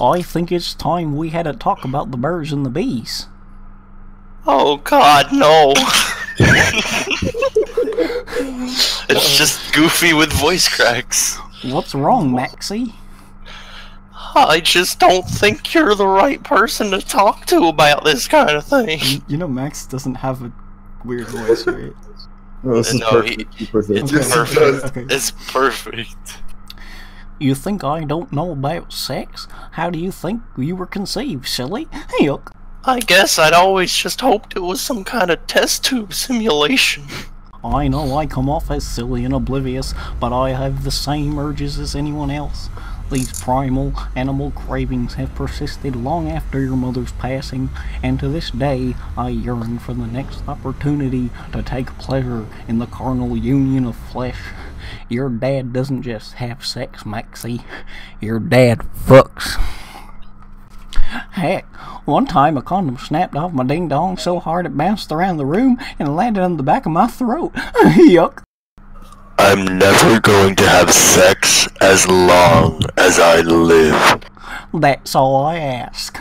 I think it's time we had a talk about the birds and the bees. Oh God, no! it's just Goofy with voice cracks. What's wrong, Maxie? I just don't think you're the right person to talk to about this kind of thing. You know, Max doesn't have a weird voice, right? No, this is No, perfect. Perfect. It's Okay. perfect. Okay. It's perfect. You think I don't know about sex? How do you think you were conceived, silly? Yuck. I guess I'd always just hoped it was some kind of test tube simulation. I know I come off as silly and oblivious, but I have the same urges as anyone else. These primal animal cravings have persisted long after your mother's passing, and to this day I yearn for the next opportunity to take pleasure in the carnal union of flesh. Your dad doesn't just have sex, Maxie. Your dad fucks. Heck, one time a condom snapped off my ding dong so hard it bounced around the room and landed on the back of my throat. Yuck. I'm never going to have sex as long as I live. That's all I ask.